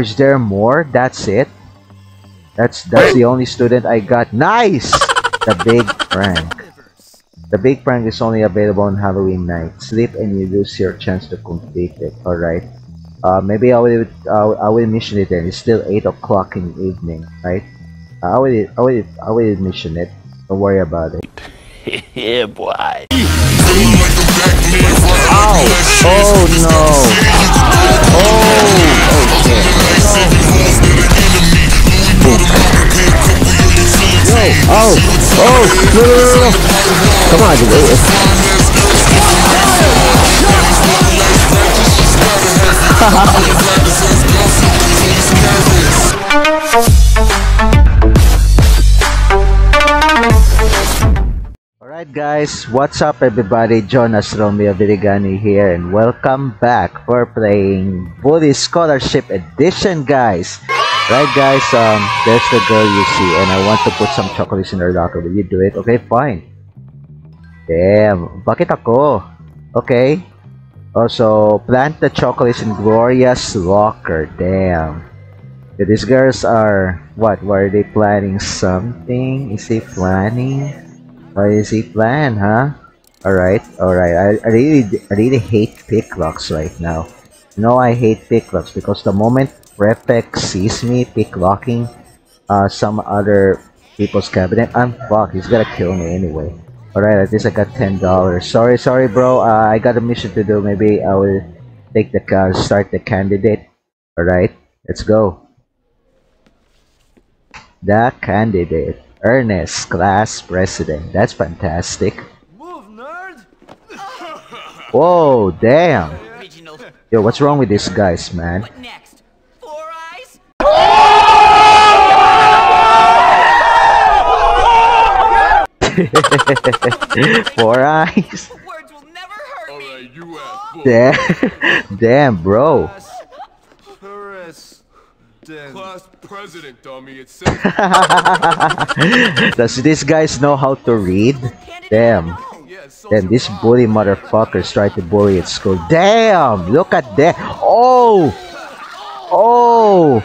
Is there more? That's it? That's that's the only student I got. Nice! The big prank. The big prank is only available on Halloween night. Sleep and you lose your chance to complete it. Alright. Uh, maybe I will uh, I will mission it then. It's still 8 o'clock in the evening, right? I will I will I will mission it. Don't worry about it. yeah, boy. Ow! Oh no! Oh! Oh! Oh! No, no, no, no! Come on. Alright guys, what's up everybody? Jonas Romeo Veliganio here and welcome back for playing Bully Scholarship Edition guys! Right guys, um, there's the girl you see and I want to put some chocolates in her locker. Will you do it? Okay, fine. Damn, bakit ako? Okay. Also, plant the chocolates in Gloria's locker. Damn. These girls are, what, were they planning something? Is he planning? What is he plan, huh? Alright, alright. I, I really I really hate picklocks right now. Know I hate picklocks because the moment Prefect sees me picklocking uh some other people's cabinet, I'm fucked. He's gonna kill me anyway. Alright, at least I got ten dollars. Sorry, sorry bro. Uh, I got a mission to do. Maybe I will take the car start the candidate. Alright, let's go. The candidate. Ernest, class president. That's fantastic. Move, nerd! Whoa, damn. Yo, what's wrong with these guys, man? What next? Four eyes? Four eyes. Words will never hurt me. Alright, you ass boy. Damn, damn, bro. Paris. Class president, dummy. It says Does these guys know how to read? Damn. yeah, so Damn, these bully motherfuckers try to bully at school. Damn, look at that. Oh, oh.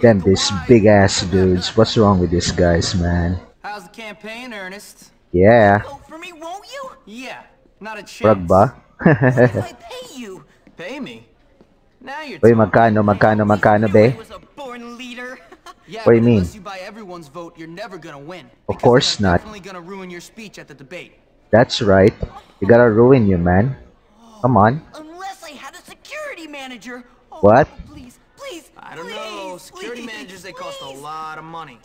Damn, these big ass dudes. What's wrong with these guys, man? How's the campaign, Ernest? Yeah, Vote for me, won't you? Yeah, not a chance. brag ba? If I pay you. Pay me? Now you're magkano, magkano, magkano, I be? was a born leader. yeah, What do you mean? You buy everyone's vote, you're never gonna win. Of course not. Gonna ruin your speech at the debate. That's right. You gotta ruin you, man. Come on. Unless I had a security manager. Oh, What? Please. I don't know. Security please, managers, they cost a lot of money.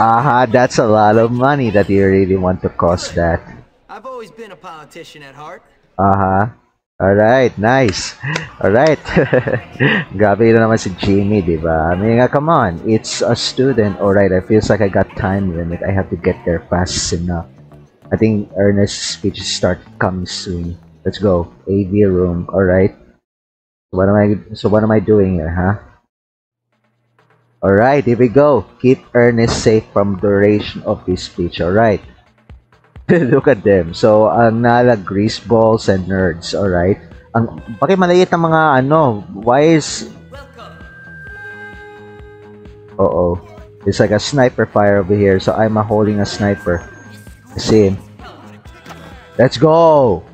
Aha, that's a lot of money that you really want to cost that. I've always been a politician at heart. Aha. Alright, nice. Alright. Grabe na naman si Jimmy, di ba? I mean, uh, come on. It's a student. Alright, I feels like I got time limit. I have to get there fast enough. I think Ernest's speech start coming soon. Let's go. AV room. Alright. What am I so what am I doing here, huh? Alright, here we go. Keep Ernest safe from duration of his speech. Alright. Look at them. So, ang nala grease balls and nerds, alright? Ang bakit maliit ang mga ano? Why is Uh-oh. It's like a sniper fire over here, so I'm holding a sniper. I see him. Let's go!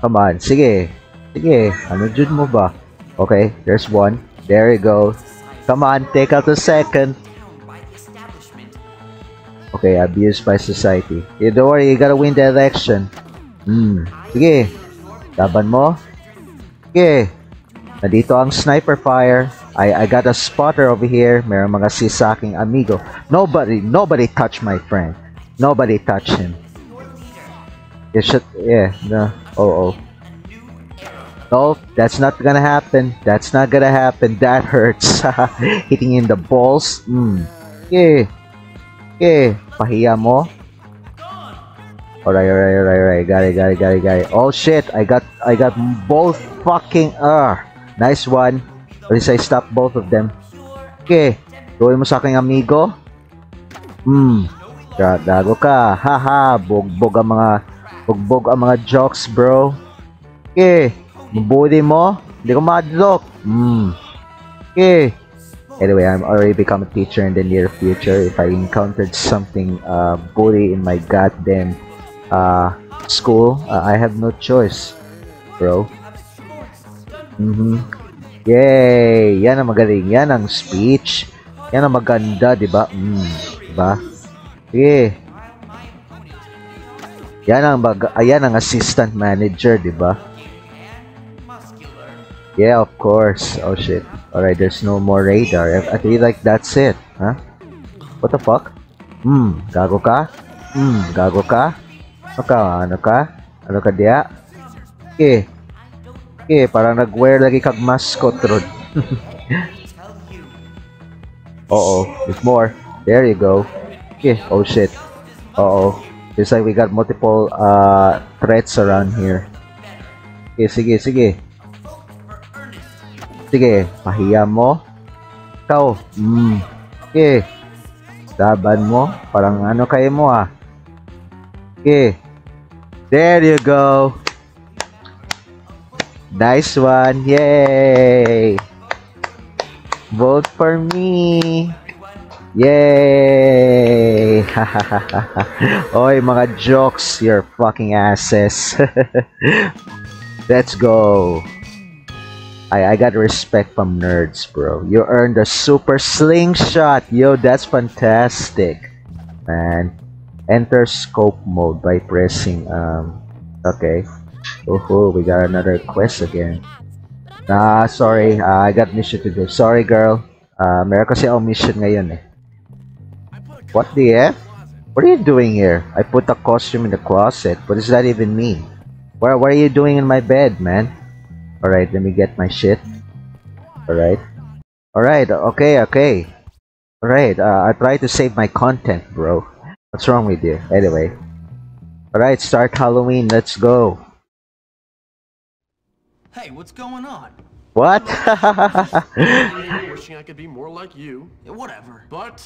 Come on, sige. Sige, ano dyan mo ba? Okay, there's one. There you go. Come on, take out the second. Okay, abused by society. Yeah, don't worry, you gotta win the election. Hmm. Sige. Laban mo. Sige. Nandito ang sniper fire. I I got a spotter over here. Meron mga sis sa aking amigo. Nobody, nobody touch my friend. Nobody touch him. You should, yeah, no. Oh, oh. No, that's not gonna happen. That's not gonna happen. That hurts. Hitting in the balls. Yeah. Okay, pahiya mo. Alright, alright, alright, alright. Got it, got it, got it, got it. Oh shit, I got, I got both fucking, ah. Nice one. At least I stopped both of them. Okay, gawin mo sa aking amigo. Hmm. Ga- Gago ka. Haha, bugbog ang mga, bugbog ang mga jokes, bro. Okay, mabuli mo. Hindi ko madlock. Hmm. Okay. Anyway, I'm already become a teacher in the near future. If I encountered something uh, bully in my goddamn uh, school, uh, I have no choice, bro. Mhm. Yay! Yan ang magaling. Yan ang speech. Yan ang maganda, di ba? Mm, di ba? Sige. Yan ang mag ayan ang assistant manager, di ba? Yeah, of course. Oh shit. Alright, there's no more radar. I I feel like that's it. Huh? What the fuck? Hmm, gago ka? Hmm, gago ka? Ano ka? Ano ka? Ano ka diya? Okay. Okay, parang nag-wear lagi kag mascot rod. Uh-oh, there's more. There you go. Okay, oh shit. Uh-oh. Seems like we got multiple uh threats around here. Okay, sige, sige. Sige, pahiya mo. Ikaw, mm. Okay. Laban mo. Parang ano kayo mo ah. Okay. There you go. Nice one. Yay. Vote for me. Yay! Oy, mga jokes, your fucking asses. Let's go. I I got respect from nerds, bro. You earned a super slingshot. Yo, that's fantastic. Man. Enter scope mode by pressing um okay. Oh, we got another quest again. Nah, sorry. Uh, I got mission to do. Sorry, girl. Uh, meron kasi mission ngayon eh. What the F? What are you doing here? I put a costume in the closet. What does that even mean? What, what are you doing in my bed, man? Alright, let me get my shit. Alright. Alright, okay, okay. Alright, uh, I try to save my content, bro. What's wrong with you? Anyway. Alright, start Halloween. Let's go. Hey, what's going on? What? Wishing I could be more like you, Yeah, whatever. but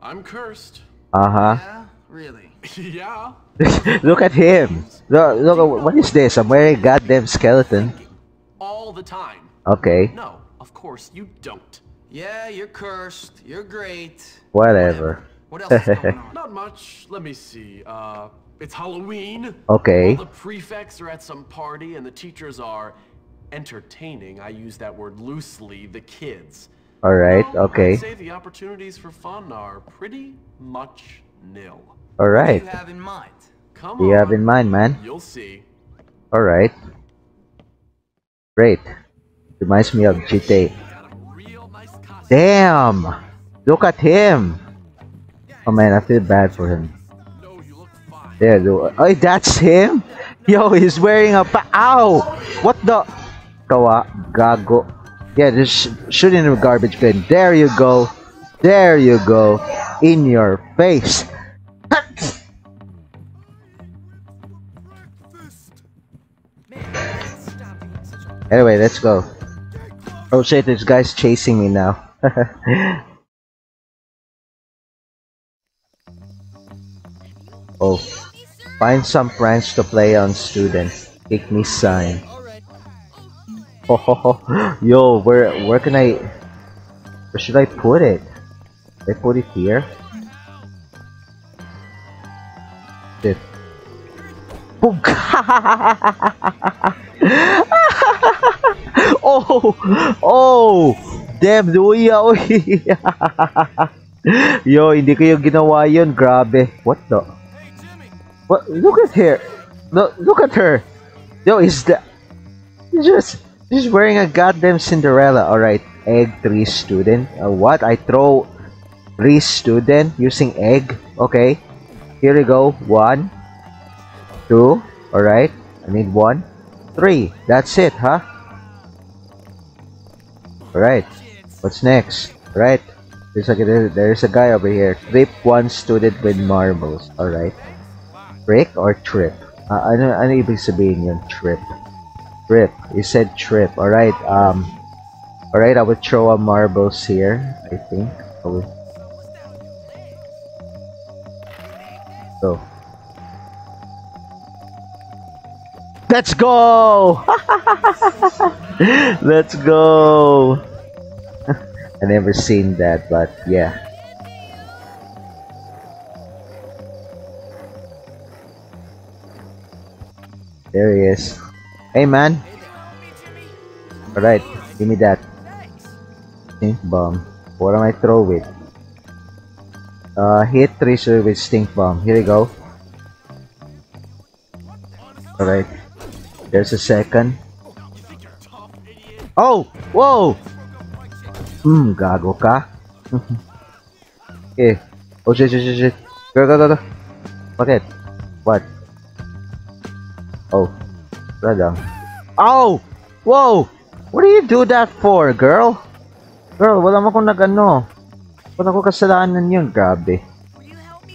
I'm cursed. uh-huh. Yeah, really. yeah. look at him. Look, look, what is this? I'm wearing a goddamn skeleton. All the time. Okay, No, of course you don't. Yeah, you're cursed. You're great. whatever. What else is going on? Not much. Let me see. Uh, it's Halloween. Okay. All the prefects are at some party and the teachers are entertaining. I use that word loosely, the kids. Alright, Well, okay. I'd say the opportunities for fun are pretty much nil. What Alright. do you have in mind? Come you on. have in mind, man? You'll see. Alright. Great. Reminds me of GTA. Damn! Look at him! Oh man, I feel bad for him. There, look. Oh, that's him? Yo, he's wearing a pa- Ow! What the? Kawa, gago. Yeah, just sh- shoot in the garbage bin. There you go. There you go. In your face. Anyway, let's go. Oh shit, this guy's chasing me now. oh. Find some pranks to play on student. Kick me sign. Oh, yo, where where can I where should I put it? I put it here? Shit. Oh, Boom. oh, oh, damn, luya, oy. Yo, hindi ko yung ginawa yun, grabe. What the? What? Look at her. Look, look at her. Yo, is that? Just, she's wearing a goddamn Cinderella. All right, egg three student. Uh, what? I throw three student using egg. Okay, here we go. One, two. All right, I need one, three. That's it, huh? All right. What's next? Right. There's a there's a guy over here. Trip one student with marbles. All right. Break or trip? Uh, ano, ano ibig sabihin yun? Trip. Trip. You said trip. Alright, um... Alright, I will throw a marbles here, I think. I will... So. Let's go! Let's go! I never seen that, but yeah. There he is. Hey man. Alright, give me that. Stink bomb. What am I throw with? Uh, hit tracer with stink bomb. Here we go. Alright. There's a second. Oh! Whoa! Hmm, gago ka. okay. Oh shit, shit, shit, shit. Go, go, go, go. Bakit? What? Oh. Wala lang. Ow! Whoa! What do you do that for, girl? Girl, wala mo akong nag-ano. Wala ko kasalanan yun. Grabe.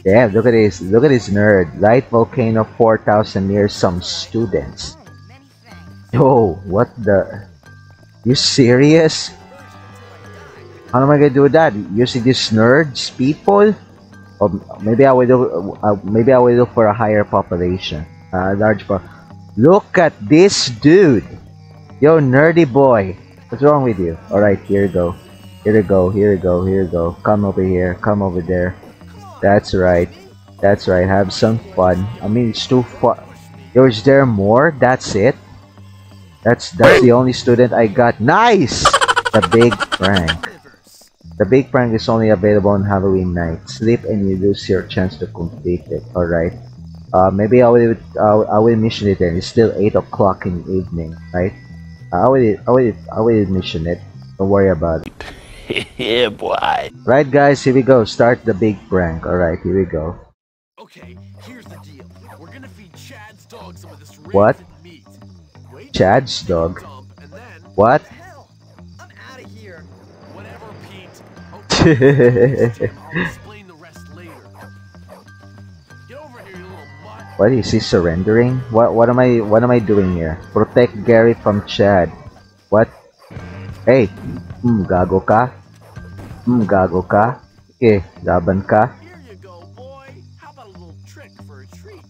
Damn, look at this. Look at this nerd. Light volcano 4,000 near some students. Yo, what the? You serious? How am I gonna do that? Using these nerds, people? Or maybe I will do. Uh, maybe I will look for a higher population, uh, large pop. Look at this dude. Yo, nerdy boy. What's wrong with you? All right, here you go. Here you go. Here you go. Here you go. Come over here. Come over there. That's right. That's right. Have some fun. I mean, it's too fun. Yo, is there more? That's it. That's that's the only student I got. Nice. The big prank. The big prank is only available on Halloween night. Sleep and you lose your chance to complete it. All right. Uh, maybe I will uh, I will mission it then. It's still eight o'clock in the evening, right? Uh, I will I will I will mission it. Don't worry about it. yeah, boy. Right, guys. Here we go. Start the big prank. All right. Here we go. Okay, here's the deal. We're gonna feed Chad's dog some of this What? Chad's dog. dump, and then What? I'm out of here. whatever, Pete. Explain the rest later. Get over here, you little mutt. What is he surrendering? What what am I what am I doing here? Protect Gary from Chad. What? Hey, hmm, gago ka? Hmm, gago ka? Okay, laban ka? Here you go, boy. How about a little trick for a treat?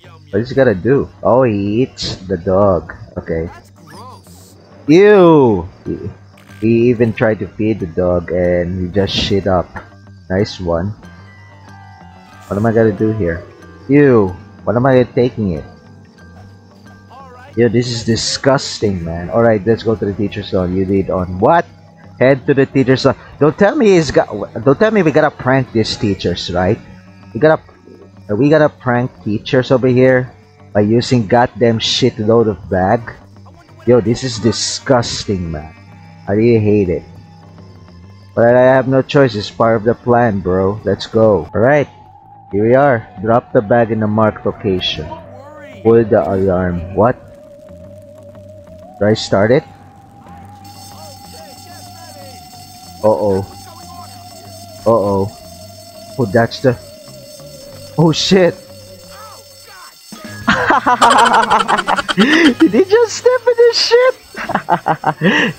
Yum, yum. is he gotta do? Oh, he eats the dog. Okay. Ew! He, he even tried to feed the dog and he just shit up. Nice one. What am I gonna do here? Ew! What am I taking it? Yo, this is disgusting, man. Alright, let's go to the teacher's zone. You lead on what? Head to the teacher's zone. Don't tell me he's got. Don't tell me we gotta prank these teachers, right? We gotta. We gotta prank teachers over here by using goddamn shitload of bag? Yo, this is disgusting, man. I really hate it. But I have no choice. It's part of the plan, bro. Let's go. Alright, here we are. Drop the bag in the marked location. Pull the alarm. What? Do I start it? Uh oh. Uh oh. Oh, that's the. Oh shit! Did he just step in this shit?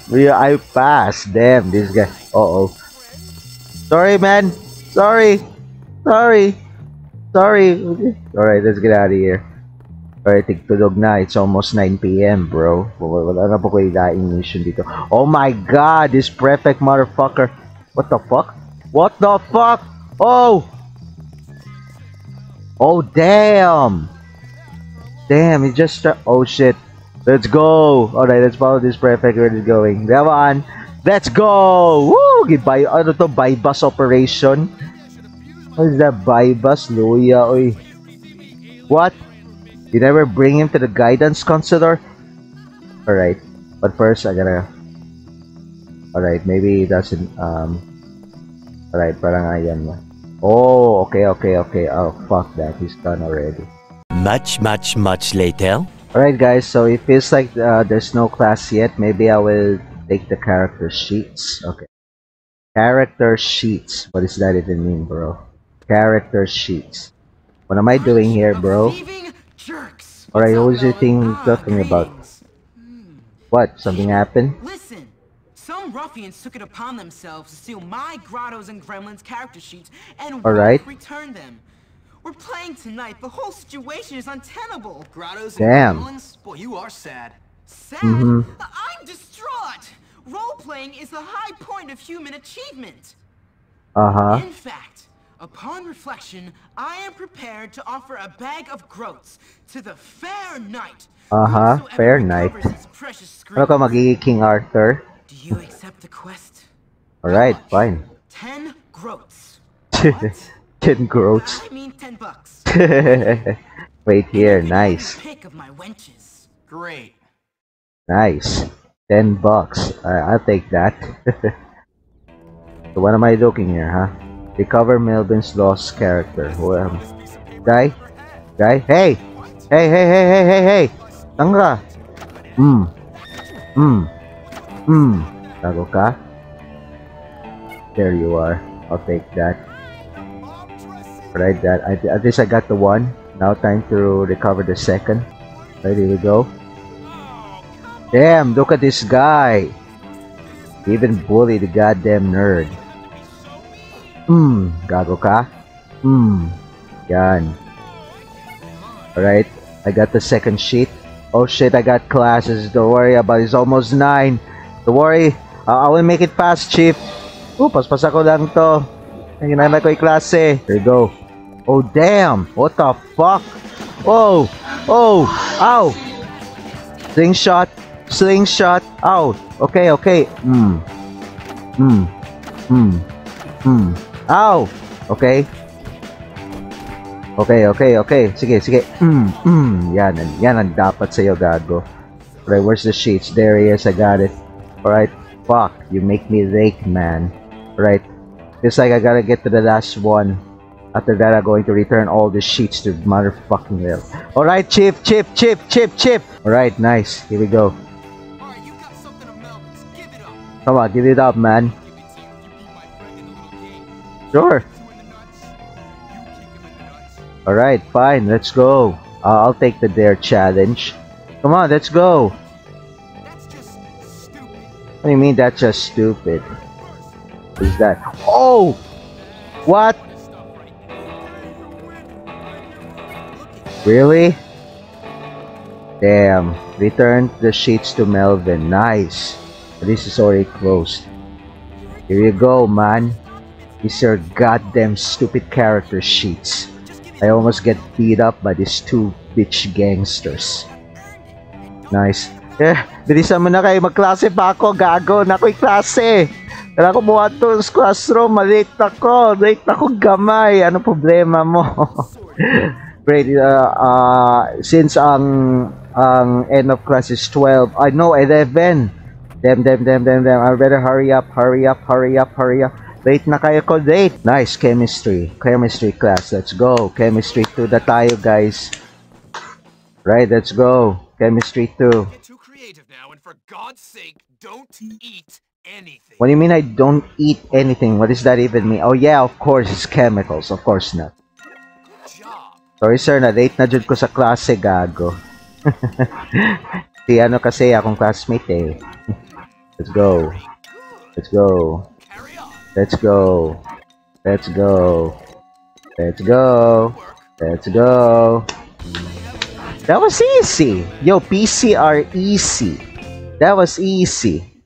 we, I passed. Damn, this guy. Uh oh. Sorry, man. Sorry. Sorry. Sorry. Alright, let's get out of here. Alright, tigtulog na. It's almost 9pm, bro. Wala na po mission dito. Oh my god, this prefect motherfucker. What the fuck? What the fuck? Oh! Oh, damn! Damn, he just start- Oh shit. Let's go! Alright, let's follow this prefect where it's going. Come on! Let's go! Woo! Gibay, ano to? By bus operation? What is that? By bus? Luya, oy. What? You never bring him to the guidance counselor? Alright. But first, I gotta... Alright, maybe he doesn't, um... Alright, parang ayan. Oh, okay, okay, okay. Oh, fuck that. He's done already. Much, much, much later. Alright guys, so it feels like uh, there's no class yet. Maybe I will take the character sheets. Okay. Character sheets. What does that even mean, bro? Character sheets. What am I doing here, bro? Thieving jerks. Alright, What's what was up, your thing? Talking about? What? Something happened? Listen, some ruffians took it upon themselves to steal my Grottos and Gremlins character sheets and Alright. won't return them. We're playing tonight. The whole situation is untenable. Grottos Damn. and gremlins? Boy, you are sad. Sad? Mhm. I'm distraught. Role playing is the high point of human achievement. Uh-huh. In fact, upon reflection, I am prepared to offer a bag of groats to the fair knight. Uh-huh, fair knight. recovers precious Ano ka screens. magiging King Arthur? Do you accept the quest? Alright, fine. Ten groats. 10 groats. I mean ten bucks. Wait here, nice. Pick of my wenches. Great. Nice. 10 bucks. I I'll take that. so what am I looking here, huh? Recover Melvin's lost character. Who am Guy? Guy? Hey! Hey, hey, hey, hey, hey, hey! Tangra! Hmm. Hmm. Hmm. Tago ka? There you are. I'll take that. Right, that. I, at least I got the one. Now time to recover the second. Right, here we go. Damn, look at this guy. He even bully the goddamn nerd. Hmm, gago ka? Hmm, yan. Alright, I got the second sheet. Oh shit, I got classes. Don't worry about it. It's almost 9. Don't worry. I, I will make it fast, Chief. Oh, paspas ako lang to. Ay, Hinala ko yung klase. There you go. Oh, damn. What the fuck? Oh, oh, ow. Slingshot. Slingshot. Ow. Okay, okay. Hmm. Hmm. Hmm. Hmm. Ow. Okay. Okay, okay, okay. Sige, sige. Hmm. Hmm. Yan, yan ang dapat sa'yo, gago. Alright, where's the sheets? There he is. I got it. Alright. Fuck. You make me late, man. Alright. It's like I gotta get to the last one. After that, I'm going to return all the sheets to motherfucking hell. Alright, Chip, Chip, Chip, Chip, Chip. Alright, nice. Here we go. Alright, you got something of Melvin's. Give it up. Come on, give it up, man. You can see you beat my friend in a little game. Sure. Two in the nuts. You kick him in the nuts. Alright, fine. Let's go. Uh, I'll take the dare challenge. Come on, let's go. That's just stupid. What do you mean that's just stupid? Is that? Oh! What? Really? Damn. Return the sheets to Melvin. Nice. This is already closed. Here you go, man. These are goddamn stupid character sheets. I almost get beat up by these two bitch gangsters. Nice. Eh, bilisan mo na kayo. Magklase pa ako. Gago. Nako'y klase. Kailangan ko buhat to sa classroom. Malate ako. Late ako gamay. Ano problema mo? Great. Uh, uh, since ang ang end of class is 12, I know 11. Damn, damn, damn, damn, damn. I better hurry up, hurry up, hurry up, hurry up. Late na kayo ko, late. Nice, chemistry. Chemistry class. Let's go. Chemistry 2 na tayo, guys. Right, let's go. Chemistry 2. Get too creative now, and for God's sake, don't eat anything. What do you mean I don't eat anything? What does that even mean? Oh yeah, of course, it's chemicals. Of course not. Sorry sir, na late na jud ko sa klase, gago. si ano kasi akong classmate eh. Let's go. Let's go. Let's go. Let's go. Let's go. Let's go. That was easy. Yo, PCR easy. That was easy.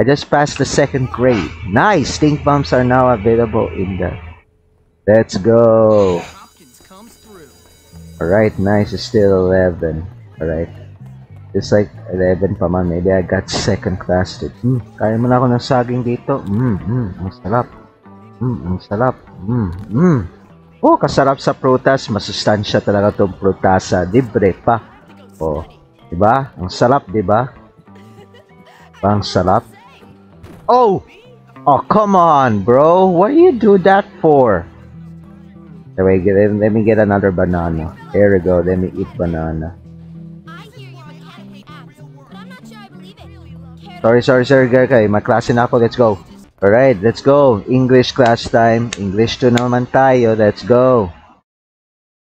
I just passed the second grade. Nice. Stink bombs are now available in the. Let's go. Alright, nice. It's still 11. Alright. Just like 11 pa man. Maybe I got second class to. Hmm, kaya mo na ako ng saging dito. Hmm, hmm, ang sarap. Hmm, ang sarap. Hmm, hmm. Oh, kasarap sa prutas. Masustansya talaga tong prutasa. Libre pa. Oh, diba? Ang sarap? Diba Ang sarap. Oh! Oh, come on, bro. What do you do that for? Wait, let, me get another banana. Here we go. Let me eat banana. Sorry, sorry, sorry, okay. Maklase na ako. Let's go. Alright, let's go. English class time. English to naman tayo. Let's go.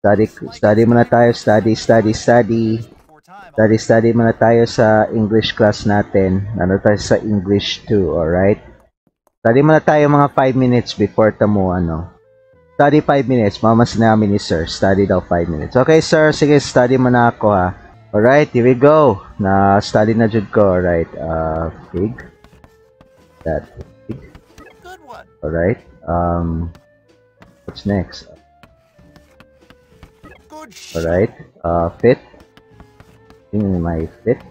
Study, study muna tayo. Study, study, study. Study, study muna tayo sa English class natin. Ano tayo sa English 2, alright? Study muna tayo mga 5 minutes before tamo, ano. Study 5 minutes. Mama sinabi ni sir. Study daw 5 minutes. Okay, sir. Sige, study mo na ako, ha. Alright, here we go. Na study na jud ko. Alright, uh, fig. That fig. Alright. Um, what's next? Alright. Uh, fit. My fit.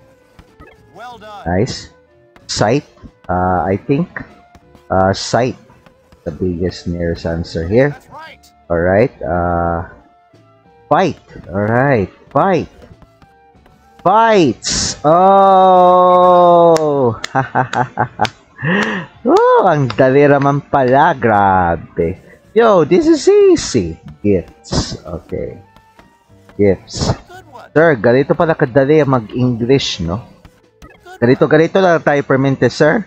Well. Nice. Sight. Uh, I think. Uh, sight. The biggest nearest answer here. Right. Alright. Uh, fight. Alright. Fight. Fights. Oh! oh, ang dali raman pala. Grabe. Yo, this is easy. Gifts. Okay. Gifts. Sir, ganito pala kadali mag-English, no? Ganito, ganito lang tayo permente, sir.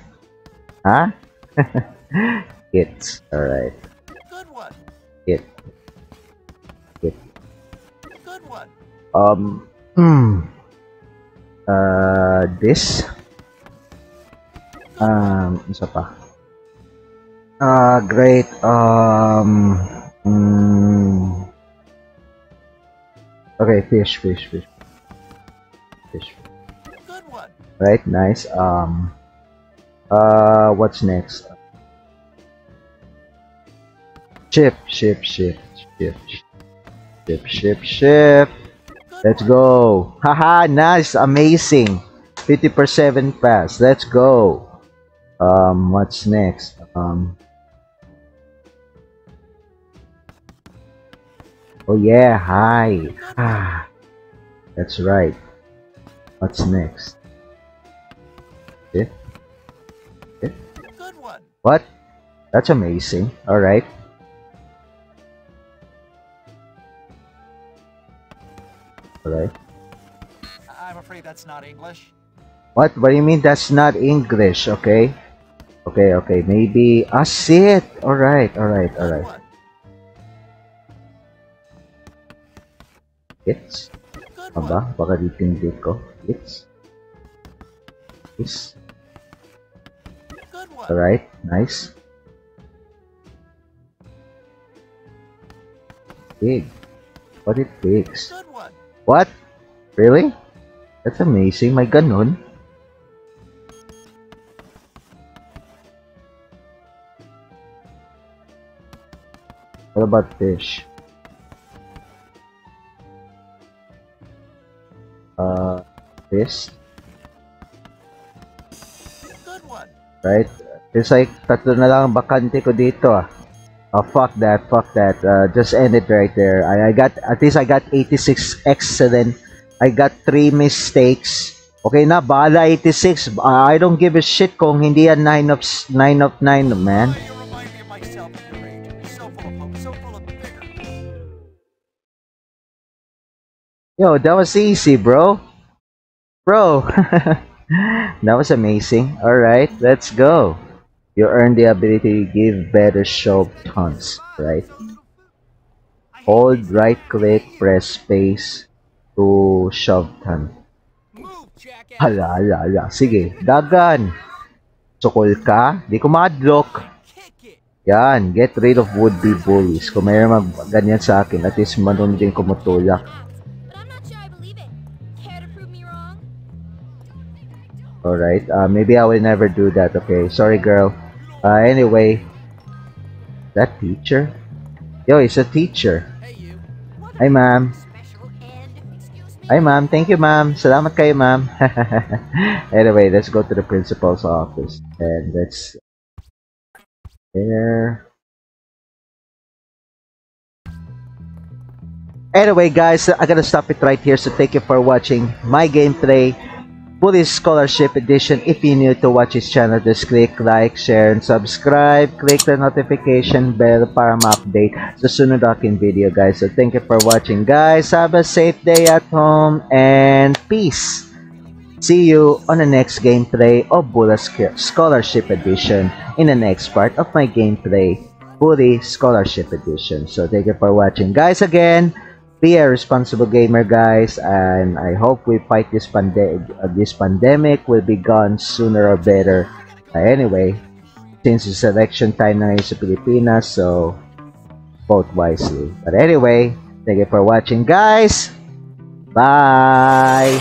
Ha? Gifts. Alright. Good one. Um, hmm. Uh, this. Um, isa pa. Ah, great. Um, mm, okay, fish, fish, fish. Fish. Good one. Right, nice. Um, uh, what's next? Ship, ship, ship, ship, ship, ship, ship. Let's go. Haha, nice, amazing. 50 per 7 pass. Let's go. Um, what's next? Um, oh yeah, hi. Ah, that's right. What's next? Fifth? Good one. What? That's amazing. All right. All right. I'm afraid that's not English. What? What do you mean that's not English? Okay. Okay, okay. Maybe ah sit. All right. All right. All right. One. It's Good one. aba baka ditindi ko. It's It's Good one. all right. Nice. Big. What it takes. What? Really? That's amazing. May ganun. What about fish? Uh, one. right? It's like tatlo na lang ang bakante ko dito ah. Oh, fuck that, fuck that. Uh, just end it right there. I, I got, at least I got 86 excellent. I got 3 mistakes. Okay na, bahala 86. Uh, I don't give a shit kung hindi yan 9 of, 9 of 9, man. Yo, that was easy, bro. Bro. that was amazing. Alright, let's go. You earn the ability to give better shove tons, right? Hold right click, press space to shove ton. Hala, hala, hala. Sige, dagan. Sukol ka? Di ko madlock. Yan, get rid of would-be bullies. Kung mayroon mag ganyan sa akin, at least manon din kumutulak. Alright, uh, maybe I will never do that, okay? Sorry, girl. Uh, anyway, that teacher? Yo, he's a teacher. Hi, ma'am. Hi, ma'am. Thank you, ma'am. Salamat kayo, ma'am. anyway, let's go to the principal's office. And let's... There. Anyway, guys, I gotta stop it right here. So thank you for watching my gameplay. Bullies Scholarship Edition. If you're new to watch this channel, just click like, share, and subscribe. Click the notification bell para ma-update sa sunod aking video, guys. So thank you for watching, guys. Have a safe day at home and peace. See you on the next gameplay of Bullies Scholarship Edition in the next part of my gameplay, Bully Scholarship Edition. So thank you for watching, guys. Again, be a responsible gamer, guys, and I hope we fight this pande- uh, this pandemic will be gone sooner or better. Uh, anyway, since it's election time ngayon sa Pilipinas, so vote wisely. But anyway, thank you for watching, guys. Bye.